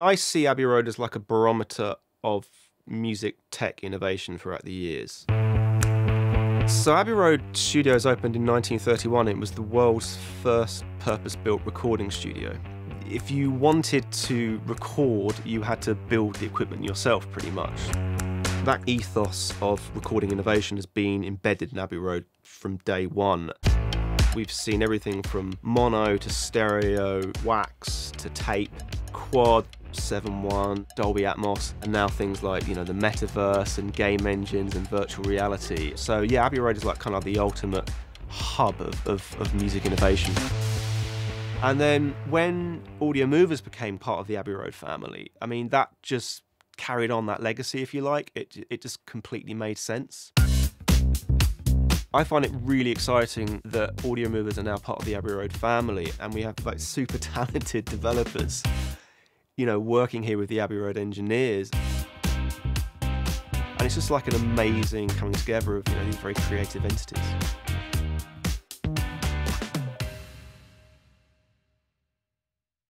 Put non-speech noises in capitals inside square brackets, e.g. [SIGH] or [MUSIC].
I see Abbey Road as like a barometer of music tech innovation throughout the years. So Abbey Road Studios opened in 1931. It was the world's first purpose-built recording studio. If you wanted to record, you had to build the equipment yourself pretty much. That ethos of recording innovation has been embedded in Abbey Road from day one. We've seen everything from mono to stereo, wax to tape, quad, 7.1, Dolby Atmos, and now things like, you know, the metaverse and game engines and virtual reality. So yeah, Abbey Road is like kind of the ultimate hub of, of, of music innovation. And then when Audiomovers became part of the Abbey Road family, I mean, that just carried on that legacy, if you like. It, it just completely made sense. I find it really exciting that Audiomovers are now part of the Abbey Road family and we have like super [LAUGHS] talented developers you know, working here with the Abbey Road engineers. And it's just like an amazing coming together of you know, these very creative entities.